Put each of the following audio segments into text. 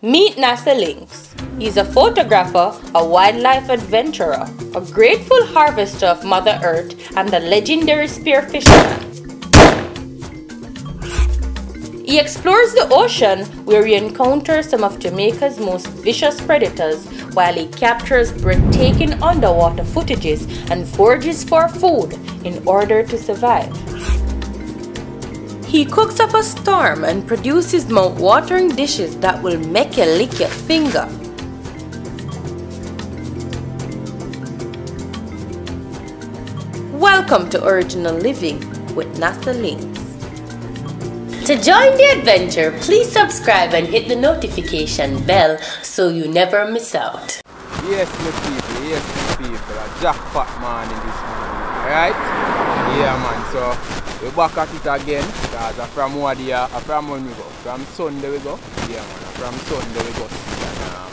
Meet Nasalinks. He's a photographer, a wildlife adventurer, a grateful harvester of Mother Earth, and a legendary spear fisherman. He explores the ocean where he encounters some of Jamaica's most vicious predators while he captures breathtaking underwater footages and forages for food in order to survive. He cooks up a storm and produces mouth-watering dishes that will make you lick your finger. Welcome to Original Living with Nasalinks. To join the adventure, please subscribe and hit the notification bell so you never miss out. Yes, my people, yes, my people. A jackpot man in this morning, alright? Yeah, man, so we're back at it again. Because from what year, from when we go? From Sunday we go? Yeah, man, from Sunday we go. And, um,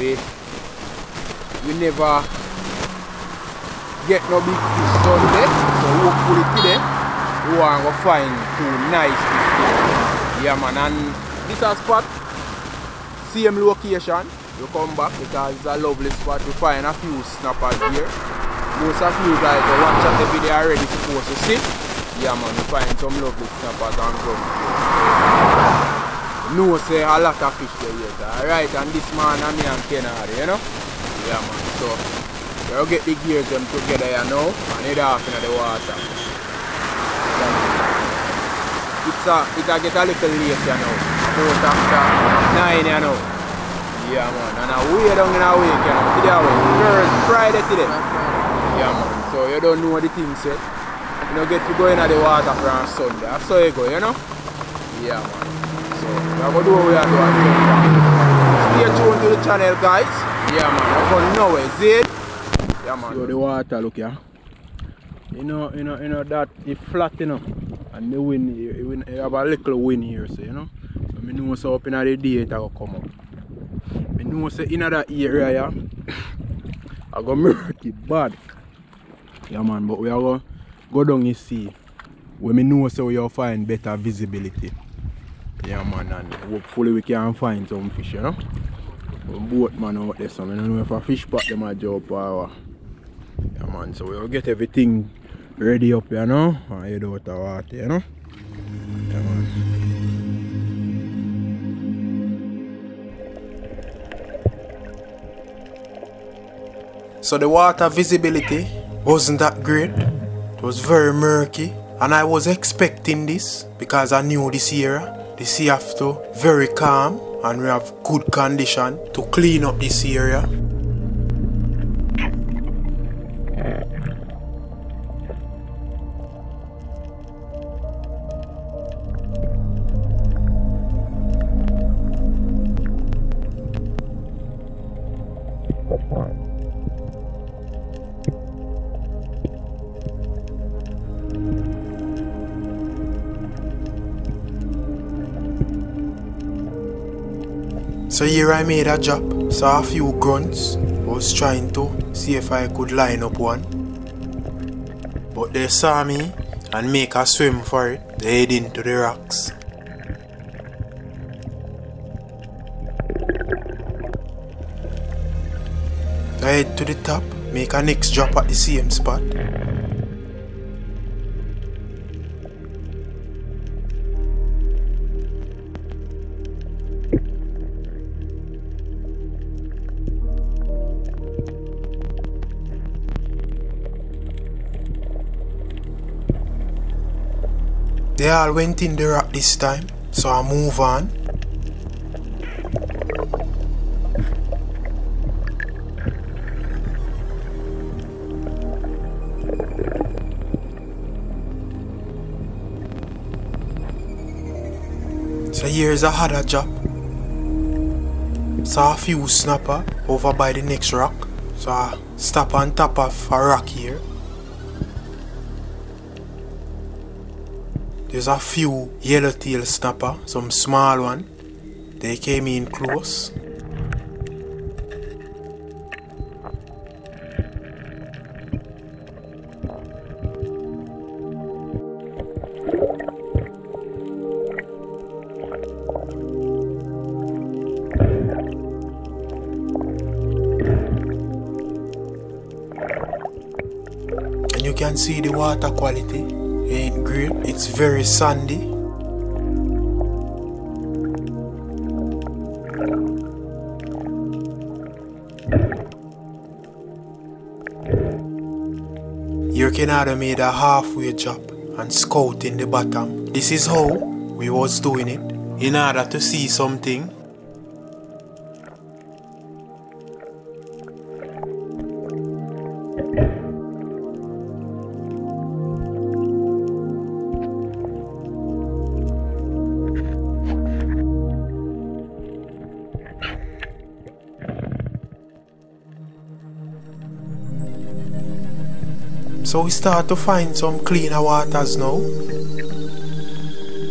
we, we never get no big fish Sunday. So hopefully today, we want to find two nice fish. Yeah, man, and this is spot, same location. You come back because it's a lovely spot. We find a few snappers here. Most of you guys who watch the video already supposed to see. Yeah man, we find some lovely snappers and come. No say a lot of fish there yet. Alright, and this man and me and Kenardo, you know? Yeah man, so we'll get the gears them together you know and head off into the water. It's a, it a get a little late you know. About after 9 you know. Yeah man, and I way down in a week, you know. Today was Thursday, Friday today. Yeah man, so you don't know the things yet. You don't get to go into the water from Sunday. How you go, you know? Yeah man. So we're gonna do what we are doing. Stay tuned to the channel guys. Yeah man, we're going nowhere, see it? Yeah man. So the water look here. You know, you know, you know that it's flat, you know. And the wind, you, you have a little wind here, so you know. So I know so up in the day it will come up. Know say in that area yeah, I go murky bad. Yeah man, but we are gonna go down you see where me know so we'll find better visibility. Yeah man and hopefully we can find some fish, you know. Some boat man out there so I don't know if a fish pot them a or what. Yeah man, so we'll get everything ready up you know and head out the water, you know. So the water visibility wasn't that great. It was very murky. And I was expecting this because I knew this area, the sea after very calm and we have good condition to clean up this area. So here I made a drop, saw a few grunts, was trying to see if I could line up one. But they saw me and make a swim for it, they head into the rocks. I head to the top, make a next drop at the same spot. They all went in the rock this time, so I move on. So here's a harder job. Saw a few snapper over by the next rock. So I stop on top of a rock here. There's a few yellowtail snapper, some small one. They came in close. And you can see the water quality it's very sandy. Your Kenardo made a halfway drop and scout in the bottom. This is how we was doing it in order to see something. So we start to find some cleaner waters now.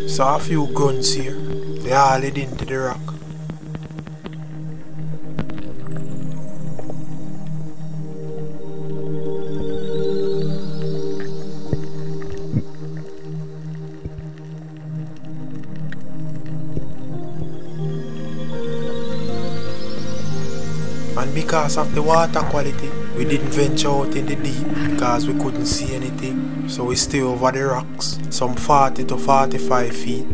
Saw a few guns here. They all led into the rock. And because of the water quality, we didn't venture out in the deep because we couldn't see anything. So we stay over the rocks, some 40 to 45 feet.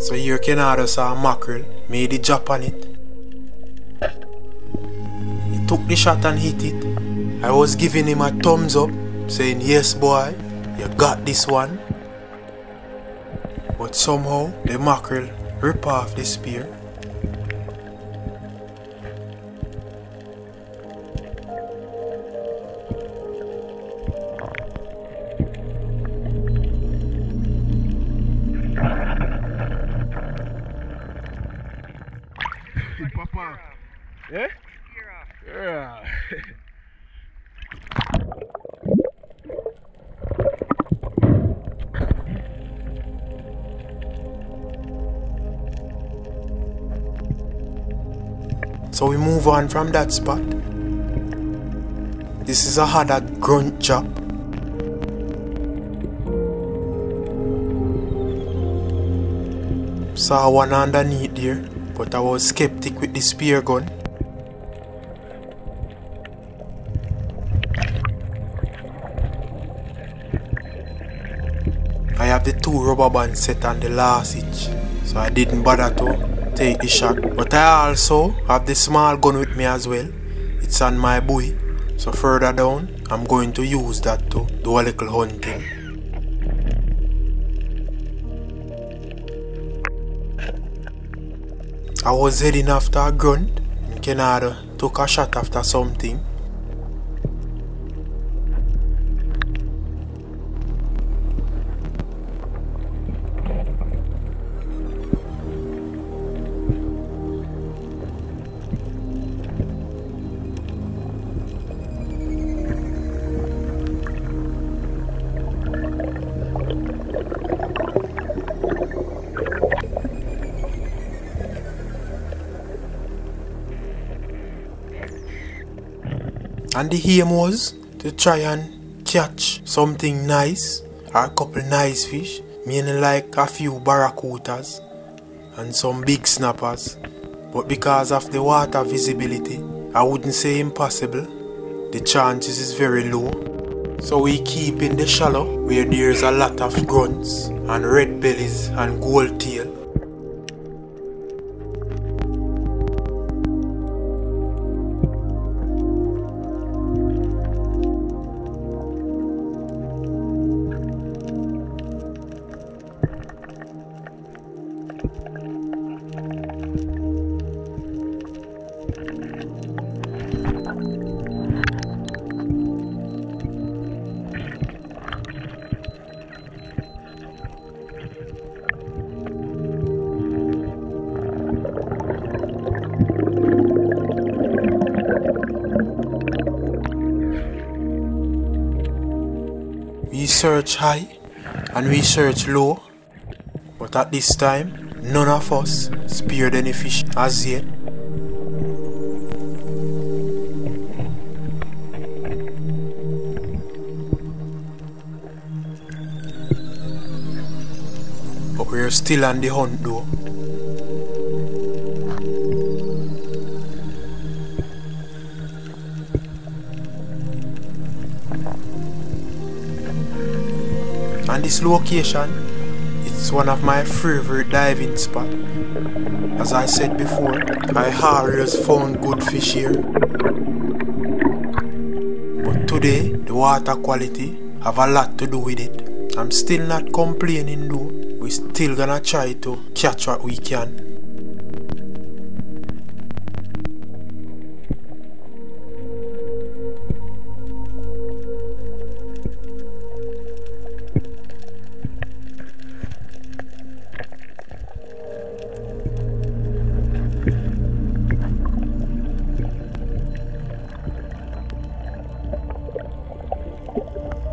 So here Kenardo saw a mackerel, made the drop on it. He took the shot and hit it. I was giving him a thumbs up, saying, Yes, boy, you got this one. But somehow the mackerel rip off the spear. Papa. Yeah? So we move on from that spot. This is a harder grunt job. Saw one underneath there, but I was skeptic with the spear gun. Rubber bands set on the last hitch, so I didn't bother to take the shot. But I also have the small gun with me as well. It's on my buoy, so further down, I'm going to use that to do a little hunting. I was heading after a grunt. Kenardo took a shot after something. And the aim was to try and catch something nice or a couple nice fish, meaning like a few barracudas and some big snappers. But because of the water visibility, I wouldn't say impossible. The chances is very low. So we keep in the shallow where there's a lot of grunts and red bellies and gold tail. We search high and we search low, but at this time, none of us speared any fish as yet. We're still on the hunt though. And this location, it's one of my favorite diving spot. As I said before, I always found good fish here. But today, the water quality have a lot to do with it. I'm still not complaining though. We still gonna try to catch what we can.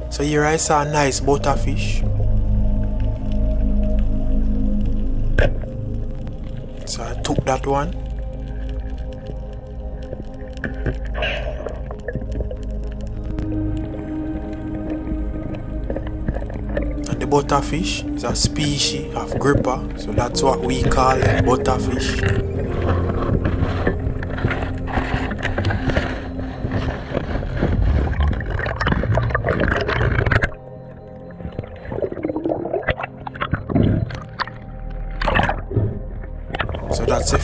So here I saw a nice butterfish. So I took that one. And the butterfish is a species of gripper, so that's what we call butterfish.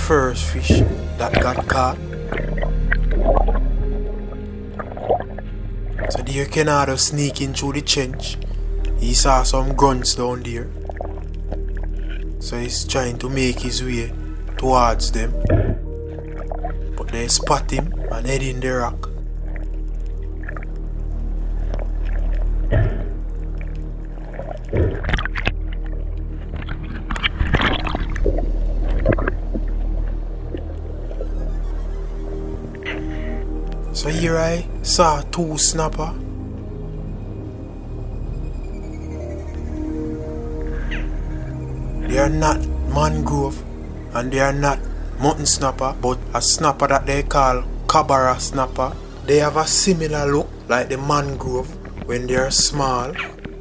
First fish that got caught. So the Kenardo sneaking through the trench. He saw some grunts down there. So he's trying to make his way towards them. But they spot him and head in the rock. So here I saw two snapper. They are not mangrove and they are not mountain snapper, but a snapper that they call cabara snapper. They have a similar look like the mangrove when they are small.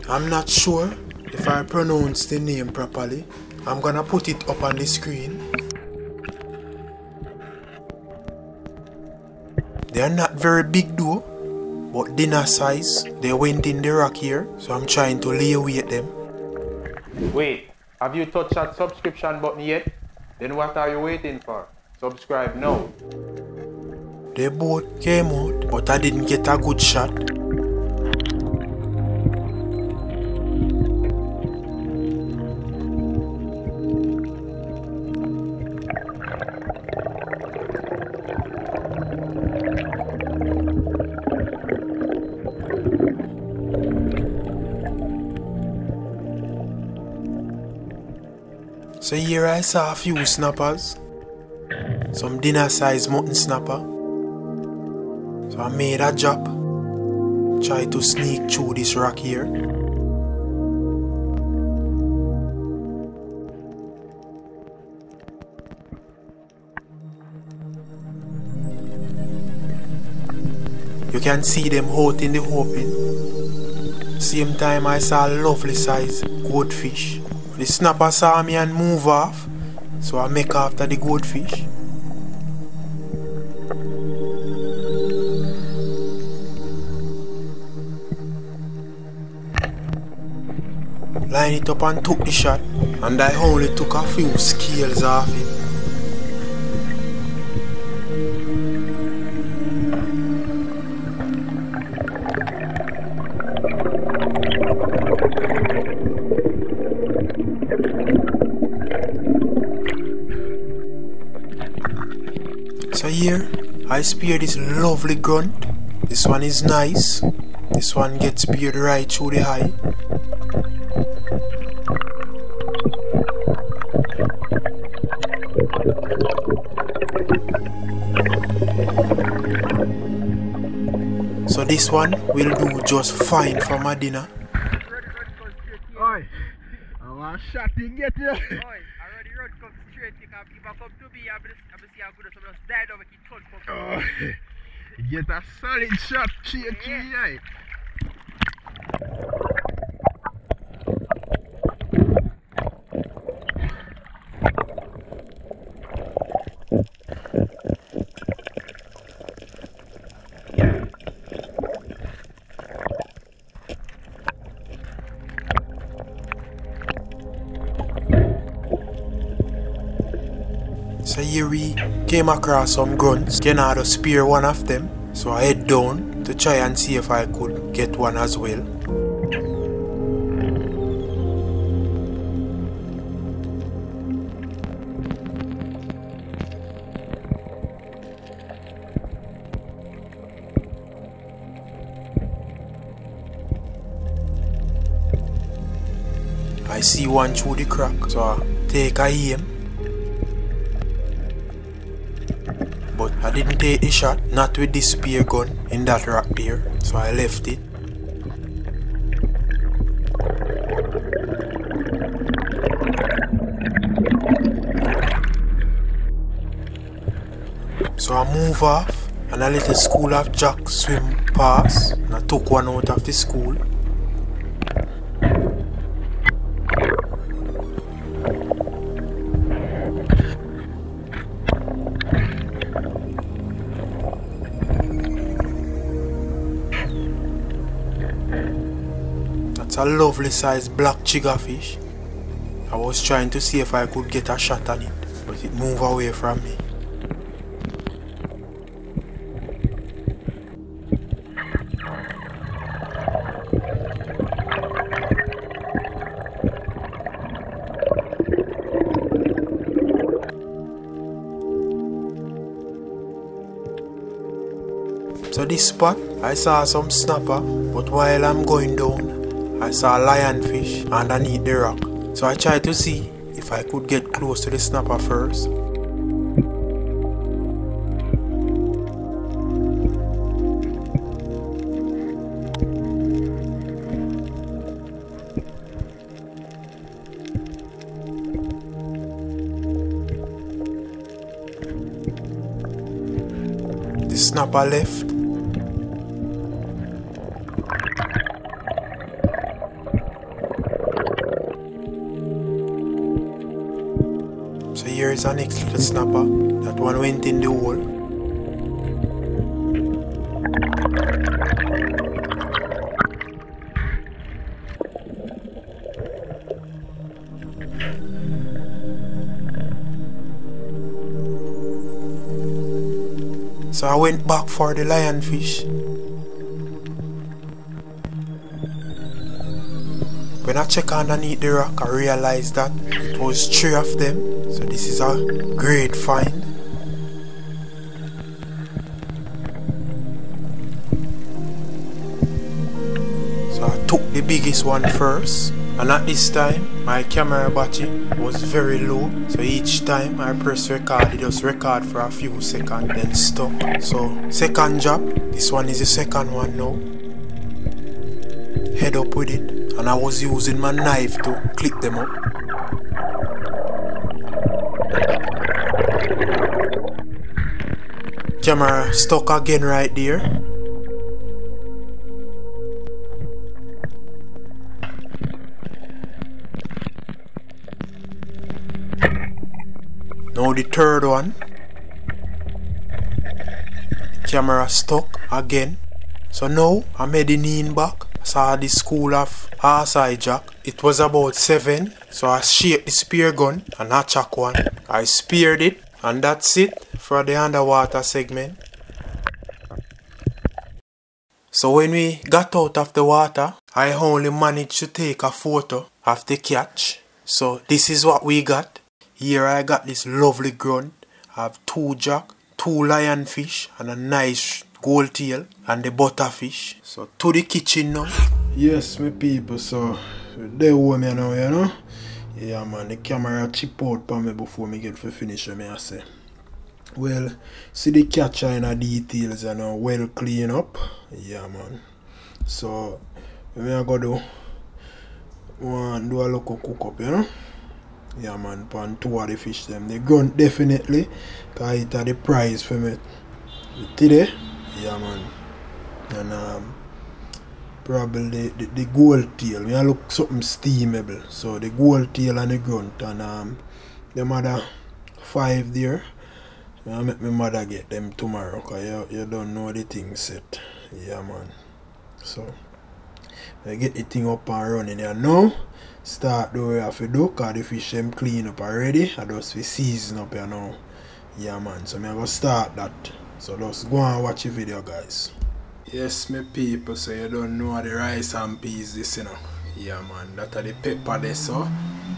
I'm not sure if I pronounce the name properly. I'm gonna put it up on the screen. They are not very big though, but dinner size. They went in the rock here, so I'm trying to lay weight them. Wait, have you touched that subscription button yet? Then what are you waiting for? Subscribe now. They both came out, but I didn't get a good shot. So here I saw a few snappers. Some dinner size mutton snapper. So I made a drop. Try to sneak through this rock here. You can see them out in the open. Same time I saw a lovely size goldfish. The snapper saw me and move off, so I make after the goldfish. Line it up and took the shot, and I only took a few scales off it. I spear this lovely grunt. This one is nice. This one gets speared right through the eye. So this one will do just fine for my dinner. Oi, I want shot to get you. hit a solid shot, cheer, cheer, yeah. So Yuri came across some guns, Kenardo spear one of them. So I head down to try and see if I could get one as well. I see one through the crack, so I take a aim. I didn't take the shot, not with this spear gun in that rock there, so I left it. So I move off and I let the school of Jack swim past and I took one out of the school. A lovely sized black fish. I was trying to see if I could get a shot at it, but it moved away from me. So this spot, I saw some snapper, but while I'm going down, I saw lionfish underneath the rock. So I tried to see if I could get close to the snapper first. The snapper left is our next little snapper. That one went in the hole. So I went back for the lionfish. When I check underneath the rock, I realized that it was three of them. So this is a great find. So I took the biggest one first. And at this time, my camera battery was very low. So each time I press record, it just record for a few seconds, then stop. So second job, this one is the second one now. Head up with it. And I was using my knife to click them up. Camera stuck again right there. Now the third one. Camera stuck again. So now I'm heading in back. Saw the school of Horse-eye Jack. It was about seven. So I shaped the spear gun and I chuck one. I speared it and that's it for the underwater segment. So when we got out of the water, I only managed to take a photo of the catch. So this is what we got. Here I got this lovely grunt. I have two jack, two lionfish and a nice gold tail and the butterfish. So to the kitchen now. Yes, my people, so they owe me now, you know. E yeah man, the camera chip out pa me before me get fi finish me a se. Well, si di catcher in a details an an well clean up. Yeah man. So, me a go do, wan do a loko cook up, you know. Yeah man, pan two a di fish dem. Di gun definitely, ka it a di prize fi me. Ti de, yeah man. An am, um, probably the, the, the gold tail. I look something steamable. So the gold tail and the grunt and um the mother five there. I make my mother get them tomorrow cause you, you don't know the thing set. Yeah man. So I get the thing up and running here now. Start do what I have to do the fish them clean up already. I just we season up here now. Yeah man, so me I go start that. So just go and watch the video guys. Yes, my people, so you don't know the rice and peas this, you know. Yeah, man, that are the pepper there, so.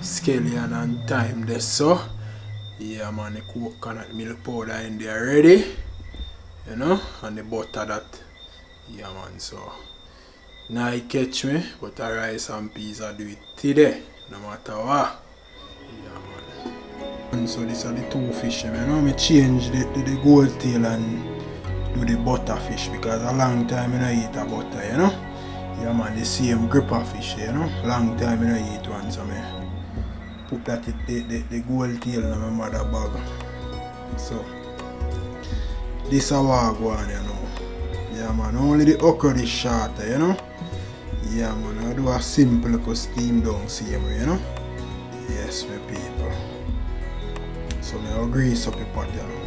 Scallion and thyme there, so. Yeah, man, the coconut milk powder in there ready. You know, and the butter that. Yeah, man, so. Now you catch me, but the rice and peas I do it today, no matter what. Yeah, man. And so these are the two fish, you know. Me change the, the, the gold tail and... do the butter fish because a long time I eat a butter, you know. Yeah man, the same gripper fish, you know. Long time I eat one, so me put that the, the, the, gold tail in my mother bag. So this is what I on, you know. Yeah man, only the okra is shorter, you know. Yeah man, I do a simple little steam down same way, you know. Yes, my people. So I'll grease up the pot, you know.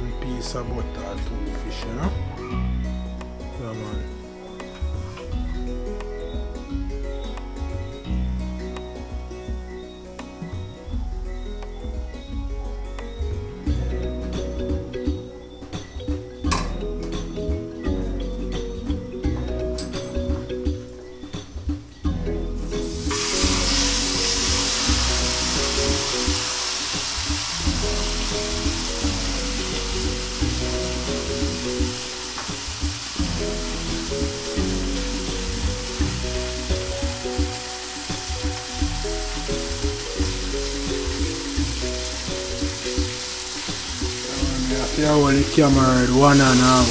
One piece of butter, two fish,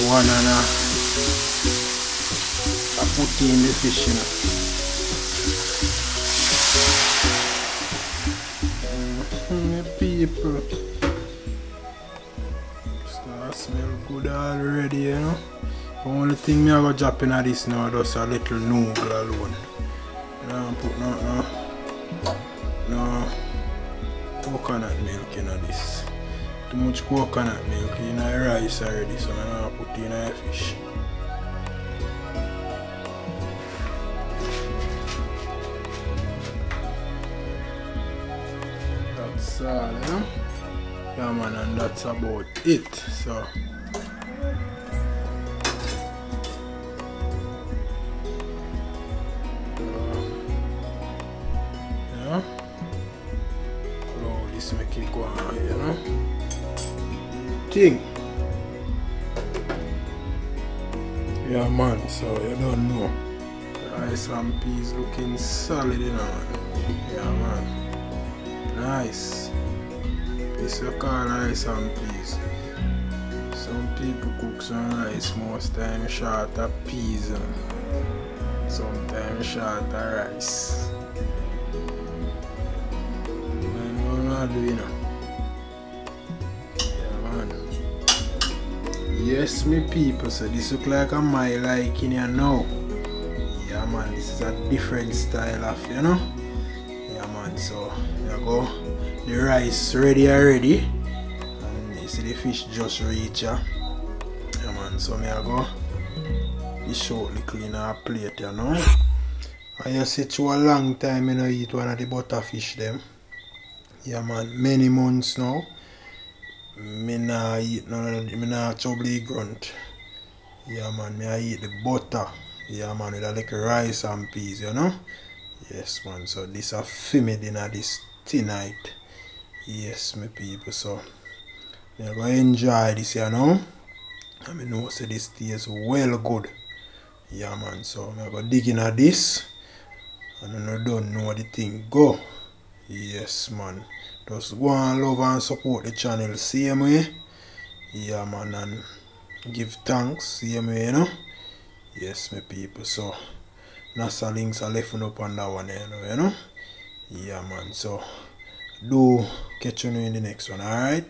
one and a half. I put in the fish, you know. Mhm, people. Start smell good already, you know. Only thing me I go drop in this now just a little noodle alone. You know, put no, no, no coconut milk in this. Too much coconut milk in the rice already, so I'm gonna put in the fish. That's all, know? Yeah man, and that's about it. So Thing. Yeah man, so you don't know. Rice and peas looking solid, you know. Yeah man. Nice. This you call rice and peas. Some people cook some rice most time short of peas. Sometimes short of rice. Man, what am I doing now? Yeah, Yes, me people, so this look like a my like in here now. Yeah, man, this is a different style of, you know. Yeah, man, so there go. The rice ready already. And you see the fish just reach ya. Yeah, man, so me I go. This shortly clean our plate, you know. And you see, to a long time, you know, eat one of the butterfish them. Yeah, man, many months now. Me na eat none of the, me na chubly e grunt. Yeah man, me I eat the butter. Yeah man, with a little rice and peas, you know. Yes man, so this a fimi dinner this tonight. Yes my people, so me go enjoy this, you know. I me know say this tastes well good. Yeah man, so me go dig in at this. And I don't know the thing go. Yes man. Just go and love and support the channel same way. Yeah man and give thanks same way you know. Yes my people so Nasalinks are left up on that one you know, you know. Yeah man so do catch you in the next one alright.